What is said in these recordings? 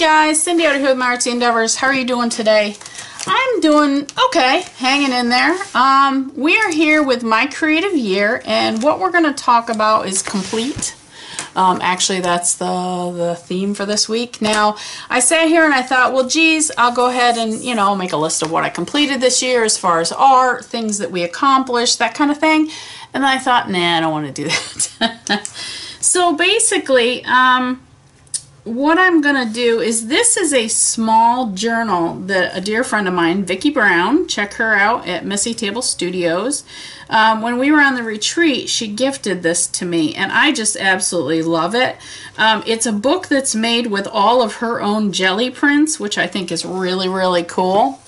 guys, Cindy Utter here with my Artsy Endeavors. How are you doing today? I'm doing okay, hanging in there. Um, we are here with my creative year, and what we're going to talk about is complete. Um, actually, that's the, the theme for this week. Now, I sat here and I thought, well, geez, I'll go ahead and, you know, make a list of what I completed this year as far as art, things that we accomplished, that kind of thing. And then I thought, nah, I don't want to do that. so basically, um, what I'm going to do is this is a small journal that a dear friend of mine, Vicki Brown, check her out at Messy Table Studios. Um, when we were on the retreat, she gifted this to me, and I just absolutely love it. Um, it's a book that's made with all of her own jelly prints, which I think is really, really cool.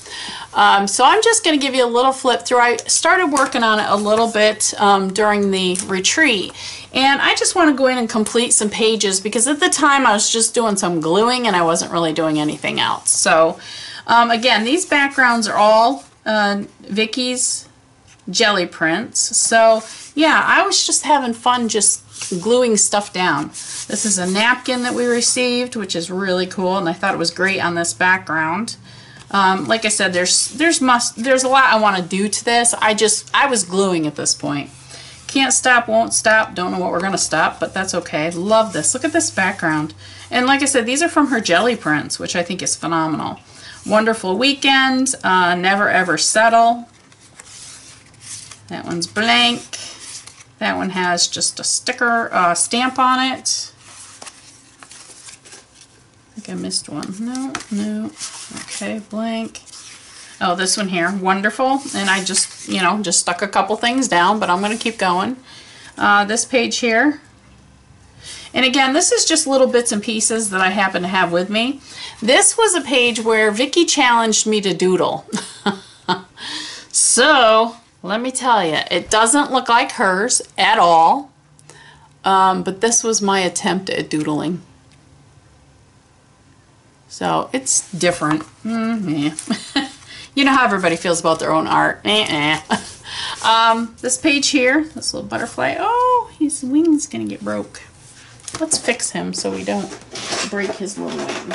Um, so I'm just going to give you a little flip through. I started working on it a little bit um, during the retreat. And I just want to go in and complete some pages because at the time I was just doing some gluing and I wasn't really doing anything else. So um, again, these backgrounds are all uh, Vicky's jelly prints. So yeah, I was just having fun just gluing stuff down. This is a napkin that we received, which is really cool, and I thought it was great on this background. Um, like I said, there's there's must there's a lot I want to do to this. I just I was gluing at this point. Can't stop, won't stop. Don't know what we're gonna stop, but that's okay. Love this. Look at this background. And like I said, these are from her jelly prints, which I think is phenomenal. Wonderful weekend. Uh, never ever settle. That one's blank. That one has just a sticker uh, stamp on it think I missed one. No, no. Okay, blank. Oh, this one here. Wonderful. And I just, you know, just stuck a couple things down, but I'm going to keep going. Uh, this page here. And again, this is just little bits and pieces that I happen to have with me. This was a page where Vicki challenged me to doodle. so, let me tell you, it doesn't look like hers at all. Um, but this was my attempt at doodling. So it's different. Mm -hmm. you know how everybody feels about their own art. Eh -eh. um, this page here, this little butterfly. Oh, his wing's gonna get broke. Let's fix him so we don't break his little wing.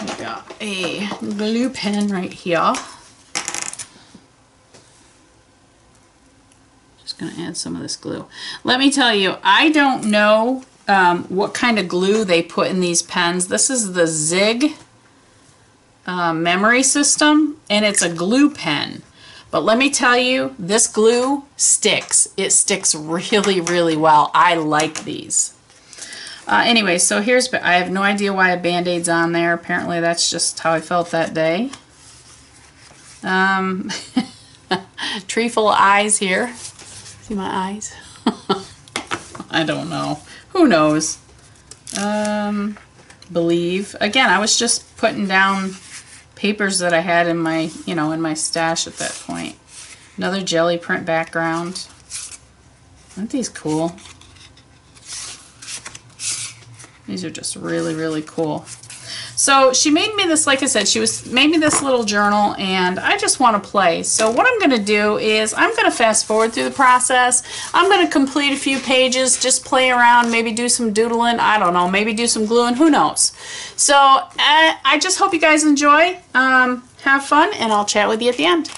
We got a glue pen right here. Just gonna add some of this glue. Let me tell you, I don't know um, what kind of glue they put in these pens. This is the Zig uh, memory system, and it's a glue pen. But let me tell you, this glue sticks. It sticks really, really well. I like these. Uh, anyway, so here's, I have no idea why a Band-Aid's on there. Apparently that's just how I felt that day. Um, tree full of eyes here. See my eyes? I don't know. Who knows? Um, believe. Again, I was just putting down papers that I had in my, you know, in my stash at that point. Another jelly print background. Aren't these cool? These are just really, really cool. So she made me this, like I said, she was made me this little journal and I just want to play. So what I'm going to do is I'm going to fast forward through the process. I'm going to complete a few pages, just play around, maybe do some doodling, I don't know, maybe do some gluing, who knows. So uh, I just hope you guys enjoy, um, have fun, and I'll chat with you at the end.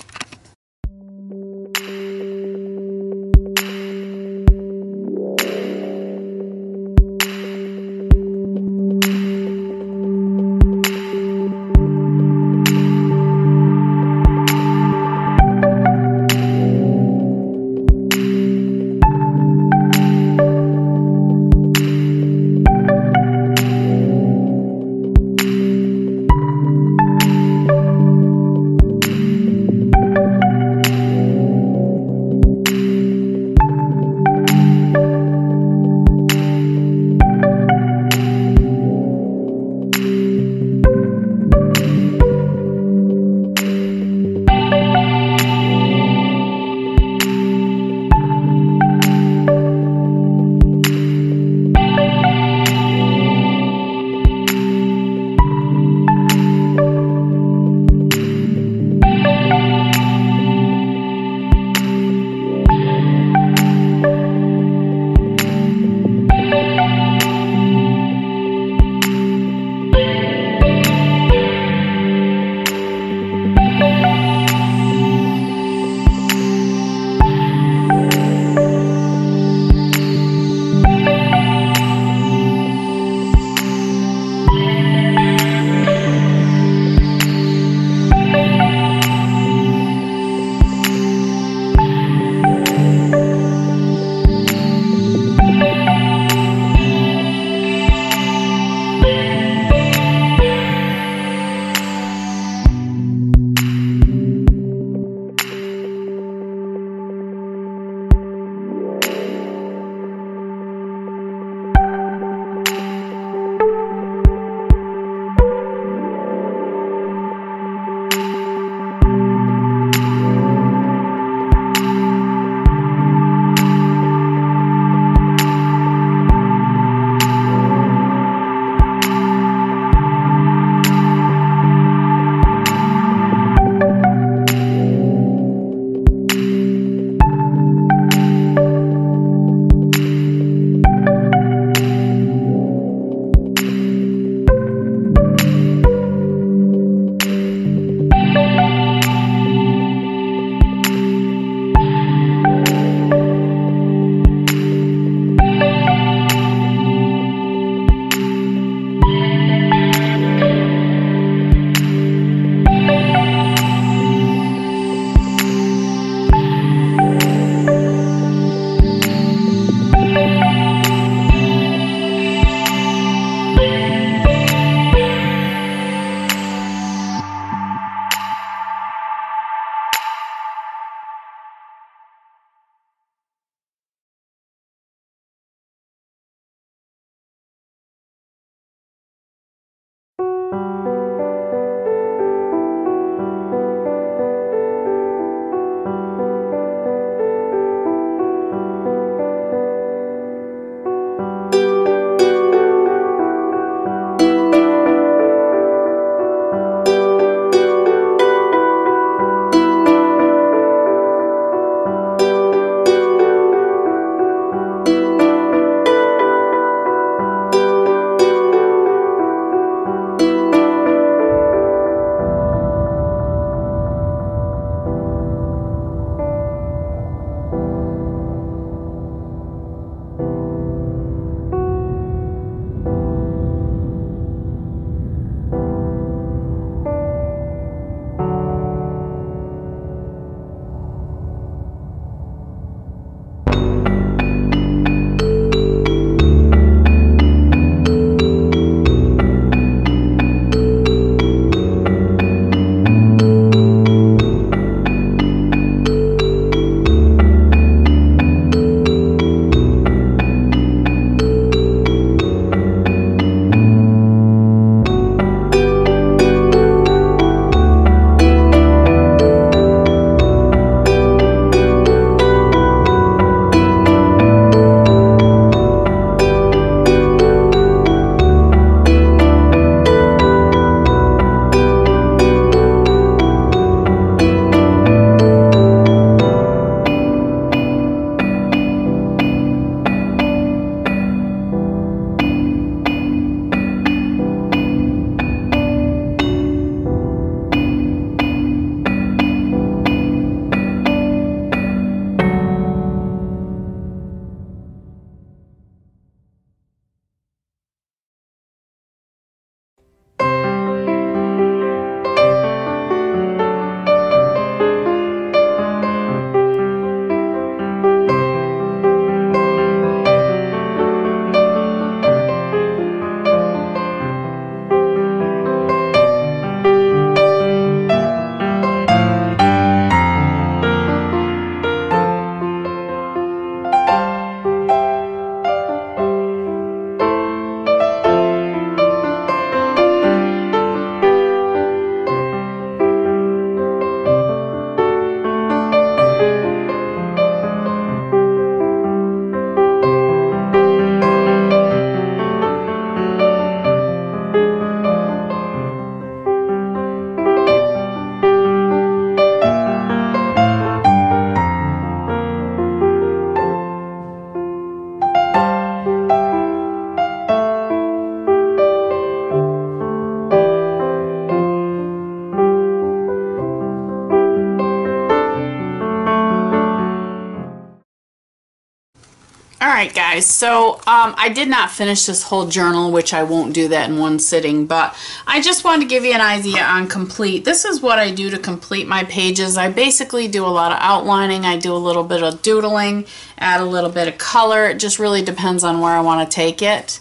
Right, guys, so um, I did not finish this whole journal, which I won't do that in one sitting, but I just wanted to give you an idea on complete. This is what I do to complete my pages. I basically do a lot of outlining. I do a little bit of doodling, add a little bit of color. It just really depends on where I want to take it.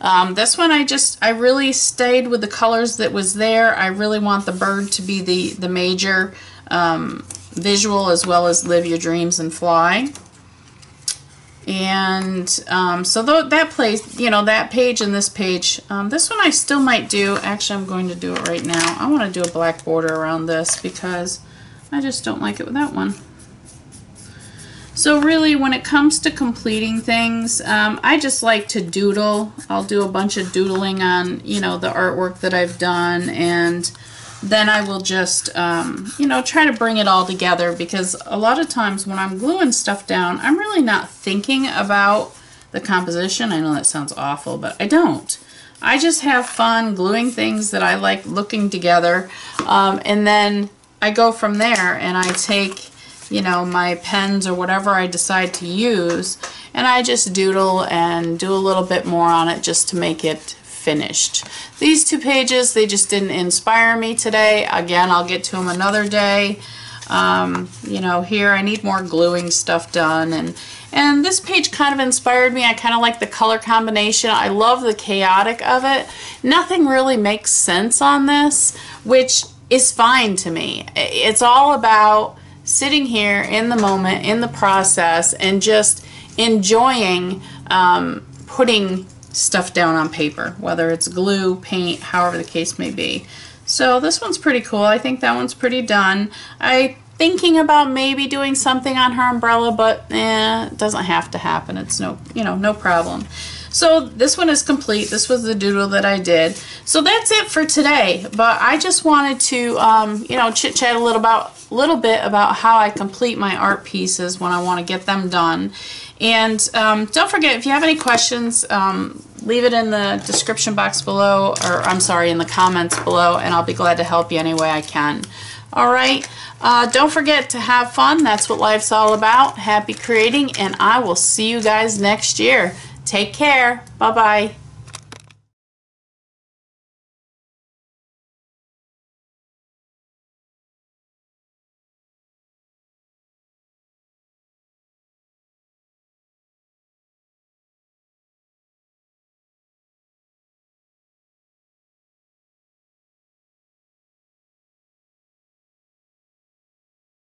Um, this one I just, I really stayed with the colors that was there. I really want the bird to be the, the major um, visual as well as live your dreams and fly. And um, so th that place, you know, that page and this page, um, this one I still might do. Actually, I'm going to do it right now. I want to do a black border around this because I just don't like it with that one. So really, when it comes to completing things, um, I just like to doodle. I'll do a bunch of doodling on, you know, the artwork that I've done and then I will just, um, you know, try to bring it all together because a lot of times when I'm gluing stuff down, I'm really not thinking about the composition. I know that sounds awful, but I don't. I just have fun gluing things that I like looking together. Um, and then I go from there and I take, you know, my pens or whatever I decide to use and I just doodle and do a little bit more on it just to make it finished. These two pages, they just didn't inspire me today. Again, I'll get to them another day. Um, you know, here I need more gluing stuff done. And, and this page kind of inspired me. I kind of like the color combination. I love the chaotic of it. Nothing really makes sense on this, which is fine to me. It's all about sitting here in the moment, in the process, and just enjoying um, putting stuff down on paper, whether it's glue, paint, however the case may be. So this one's pretty cool. I think that one's pretty done. I thinking about maybe doing something on her umbrella, but eh, it doesn't have to happen. It's no, you know, no problem. So this one is complete. This was the doodle that I did. So that's it for today. But I just wanted to, um, you know, chit chat a little about, little bit about how I complete my art pieces when I want to get them done. And um, don't forget, if you have any questions, um, leave it in the description box below, or I'm sorry, in the comments below, and I'll be glad to help you any way I can. All right. Uh, don't forget to have fun. That's what life's all about. Happy creating, and I will see you guys next year. Take care. Bye-bye.